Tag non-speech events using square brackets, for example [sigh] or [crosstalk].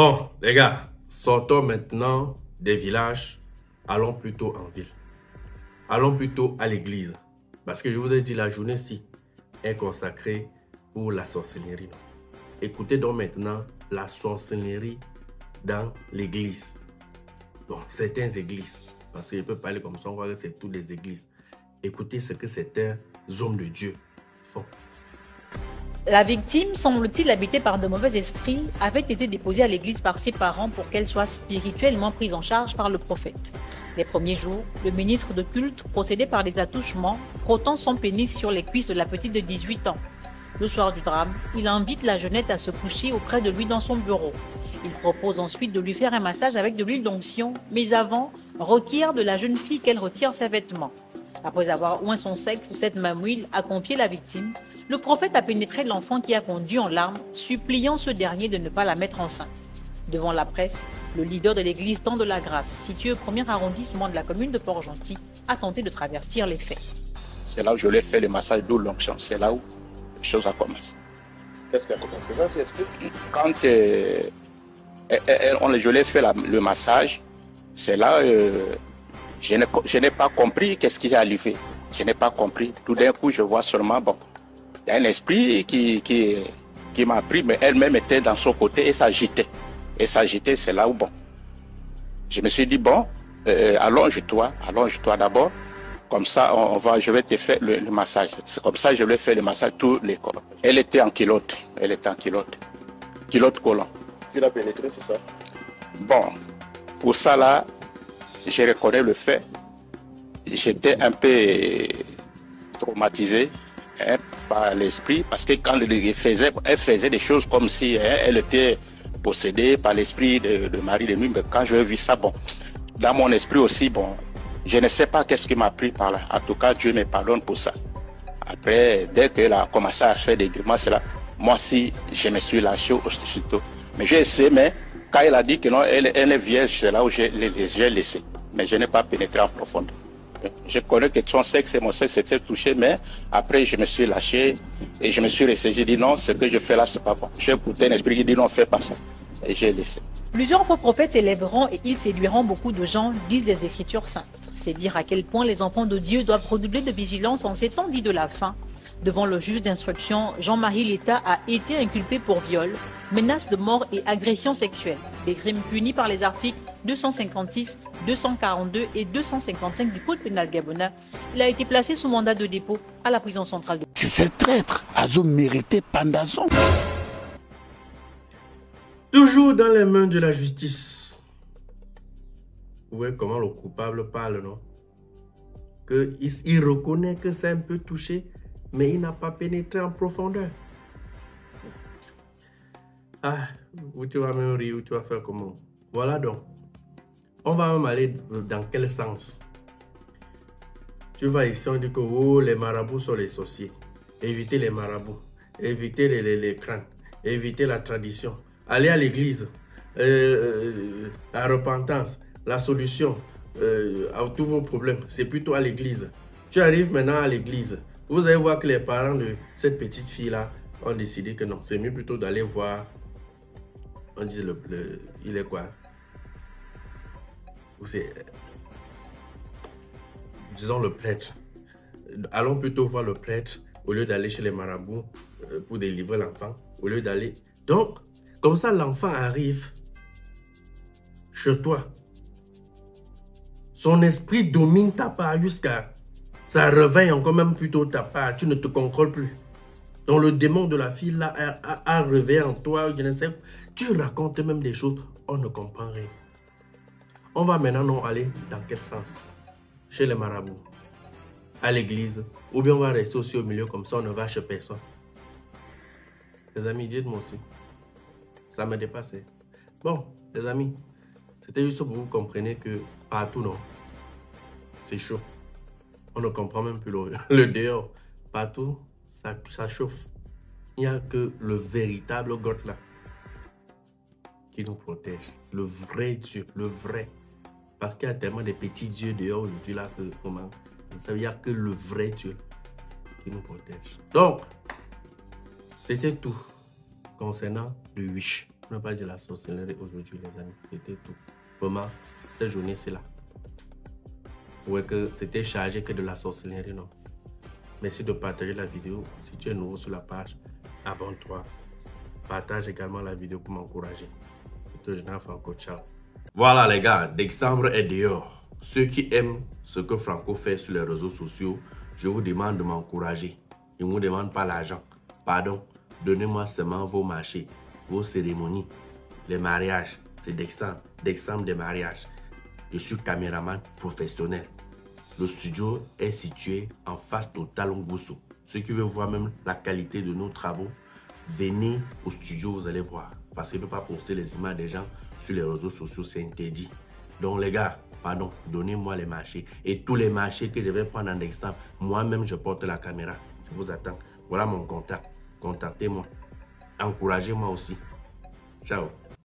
Bon, les gars, sortons maintenant des villages, allons plutôt en ville. Allons plutôt à l'église. Parce que je vous ai dit, la journée-ci est consacrée pour la sorcellerie. Écoutez donc maintenant la sorcellerie dans l'église. Donc, certaines églises, parce que je parler comme ça, on voit que c'est toutes les églises. Écoutez ce que certains hommes de Dieu font. La victime, semble-t-il habitée par de mauvais esprits, avait été déposée à l'église par ses parents pour qu'elle soit spirituellement prise en charge par le prophète. Les premiers jours, le ministre de culte procédait par des attouchements, frottant son pénis sur les cuisses de la petite de 18 ans. Le soir du drame, il invite la jeunette à se coucher auprès de lui dans son bureau. Il propose ensuite de lui faire un massage avec de l'huile d'onction, mais avant, requiert de la jeune fille qu'elle retire ses vêtements. Après avoir oint son sexe, cette même huile a confié la victime. Le prophète a pénétré l'enfant qui a conduit en larmes, suppliant ce dernier de ne pas la mettre enceinte. Devant la presse, le leader de l'église Temps de la Grâce, situé au premier arrondissement de la commune de Port-Gentil, a tenté de traverser les faits. C'est là où je l'ai fait le massage d'eau l'onction. C'est là où les choses ont commencé. Qu'est-ce qui a commencé? Quand euh, on, je l'ai fait le massage, c'est là euh, je n'ai pas compris qu'est-ce qui est arrivé. Je n'ai pas compris. Tout d'un coup, je vois seulement, bon, il y a un esprit qui, qui, qui m'a pris, mais elle-même était dans son côté et s'agitait. Et s'agitait, c'est là où, bon, je me suis dit, bon, euh, allonge-toi, allonge-toi d'abord. Comme ça, on va, je vais te faire le, massage. C'est comme ça que je vais faire le massage tous les corps. Elle était en kilote. Elle était en kilote. Kilote collant. Tu l'as pénétré, c'est ça? Bon, pour ça là, je reconnais le fait. J'étais un peu traumatisé hein, par l'esprit parce que quand elle faisait, elle faisait des choses comme si hein, elle était possédée par l'esprit de, Marie de. Mais quand je vis ça, bon, dans mon esprit aussi, bon, je ne sais pas qu'est-ce qui m'a pris par là. En tout cas, Dieu me pardonne pour ça. Après, dès qu'elle a commencé à faire des grimaces là, moi aussi, je me suis lâché aussitôt. Mais je sais, mais quand elle a dit que non, elle, est vierge, c'est là où j'ai les, yeux laissés. Mais je n'ai pas pénétré en profondeur. Je connais que son sexe et mon sexe s'étaient touchés, mais après je me suis lâché et je me suis ressaisi. J'ai dit non, ce que je fais là, c'est pas bon. J'ai écouté un esprit qui dit non, fais pas ça. Et j'ai laissé. Plusieurs faux prophètes s'élèveront et ils séduiront beaucoup de gens, disent les Écritures saintes. C'est dire à quel point les enfants de Dieu doivent redoubler de vigilance en ces temps de la fin, Devant le juge d'instruction, Jean-Marie Létat a été inculpé pour viol, menace de mort et agression sexuelle, des crimes punis par les articles 256, 242 et 255 du Code pénal gabonais. Il a été placé sous mandat de dépôt à la prison centrale de C'est traître, Azo mérité pendaison. Toujours dans les mains de la justice. Vous voyez comment le coupable parle, non? Que il reconnaît que c'est un peu touché mais il n'a pas pénétré en profondeur. Ah, où tu vas me rire, où tu vas faire comment Voilà donc. On va même aller dans quel sens? Tu vas ici, on dit que oh, les marabouts sont les sorciers. Évitez les marabouts. Évitez les, les, crânes. Évitez la tradition. Allez à l'église. Euh, euh, la repentance, la solution euh, à tous vos problèmes, c'est plutôt à l'église. Tu arrives maintenant à l'église. Vous allez voir que les parents de cette petite fille-là ont décidé que non, c'est mieux plutôt d'aller voir. On dit le, il est quoi? Ou c'est. Disons le prêtre. Allons plutôt voir le prêtre au lieu d'aller chez les marabouts euh, pour délivrer l'enfant. Au lieu d'aller. Donc, comme ça, l'enfant arrive chez toi. Son esprit domine ta part jusqu'à ça réveille encore même plutôt ta part. Tu ne te contrôles plus. Donc le démon de la fille là a, réveillé en toi, je ne sais, tu racontes même des choses, on ne comprend rien. On va maintenant aller dans quel sens? Chez les marabouts, à l'église, ou bien on va rester aussi au milieu comme ça, on ne va chez personne. Les amis, dites-moi aussi. Ça m'a dépassé. Bon, les amis, c'était juste pour vous compreniez que partout, non, c'est chaud. On ne comprend même plus [laughs] le, dehors. Partout, ça, ça chauffe. Il n'y a que le véritable God là qui nous protège. Le vrai Dieu, le vrai. Parce qu'il y a tellement de petits dieux dehors aujourd'hui là que comment Il n'y a que le vrai Dieu qui nous protège. Donc, c'était tout concernant le Wish. On n'a pas dit la sorcellerie aujourd'hui, les amis. C'était tout. Vraiment, cette journée, c'est là. Ouais, que c'était chargé que de la sorcellerie, non. Merci de partager la vidéo. Si tu es nouveau sur la page, abonne-toi. Partage également la vidéo pour m'encourager. C'était Général Franco. Ciao. Voilà les gars, décembre est dehors. Ceux qui aiment ce que Franco fait sur les réseaux sociaux, je vous demande de m'encourager. Je ne vous demande pas l'argent. Pardon, donnez-moi seulement vos marchés, vos cérémonies, les mariages. C'est décembre, décembre des mariages. Je suis caméraman professionnel. Le studio est situé en face au Talon Gousso. Ceux qui veulent voir même la qualité de nos travaux, venez au studio, vous allez voir. Parce qu'il ne peut pas poster les images des gens sur les réseaux sociaux, c'est interdit. Donc les gars, pardon, donnez-moi les marchés. Et tous les marchés que je vais prendre en exemple, moi-même, je porte la caméra. Je vous attends. Voilà mon contact. Contactez-moi. Encouragez-moi aussi. Ciao.